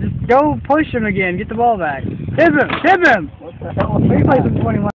Just go push him again. Get the ball back. Hit him! Hit him! What the hell? He plays 21.